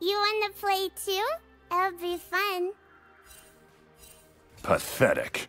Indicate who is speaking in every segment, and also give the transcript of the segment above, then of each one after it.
Speaker 1: You wanna play too? It'll be fun.
Speaker 2: Pathetic.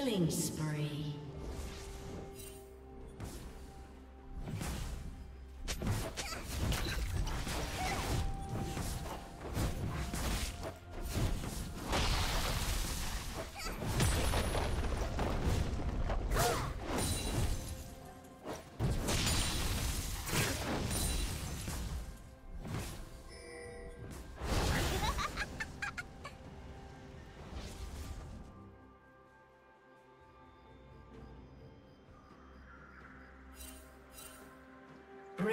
Speaker 3: Killing spree.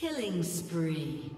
Speaker 3: Killing spree.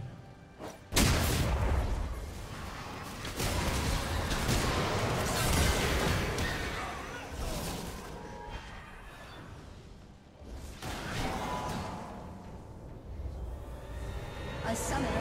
Speaker 2: A summoner